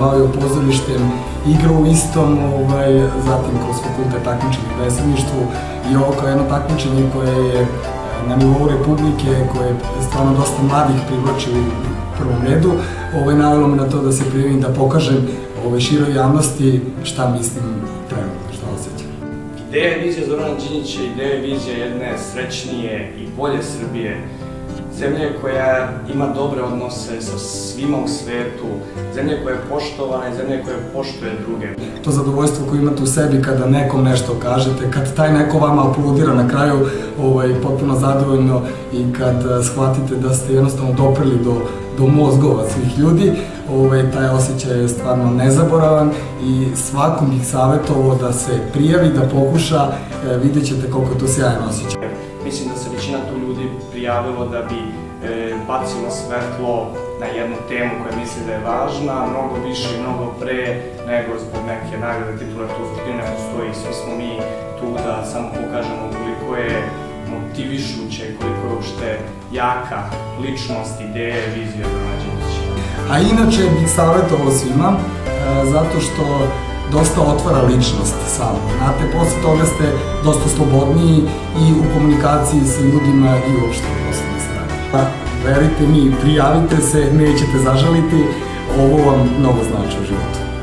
bavio pozorištem, igrao u istom, ovaj, zatim kroz fakultet takmičenja u pesništvu i ovo kao jedno takmičenje koje je na nivou Republike, koje je stvarno dosta mladih privlači u prvom redu, ovaj, navelo me na to da se prijavim da pokažem ovaj, široj javnosti šta mislim trenutno, šta osjećam. Ideja je vizija Zorana Đinjića, ideja je vizija jedne srećnije i bolje Srbije, zemlje koja ima dobre odnose sa svima u svetu, zemlje koja je poštovana i zemlje koja poštuje druge. To zadovoljstvo koje imate u sebi kada nekom nešto kažete, kad taj neko vama aplaudira na kraju ovaj, potpuno zadovoljno i kad uh, shvatite da ste jednostavno doprili do, do mozgova svih ljudi, ovaj, taj osjećaj je stvarno nezaboravan i svakom bih savjetovao da se prijavi, da pokuša, e, vidjet ćete koliko je to sjajan osjećaj. Mislim da se većina tu ljudi prijavilo da bi e, bacilo svetlo na jednu temu koja misli da je važna, mnogo više i mnogo pre nego zbog neke nagrade titula tu suštine ne postoji. Svi smo mi tu da samo pokažemo koliko je motivišuće, koliko je uopšte jaka ličnost, ideja i vizija Drona Đinđića. A inače bih savjetovao svima, e, zato što dosta otvara ličnost samo. Znate, posle toga ste dosta slobodniji i u komunikaciji sa ljudima i uopšte u poslednje strane. Pa, verite mi, prijavite se, nećete zažaliti, ovo vam mnogo znači u životu.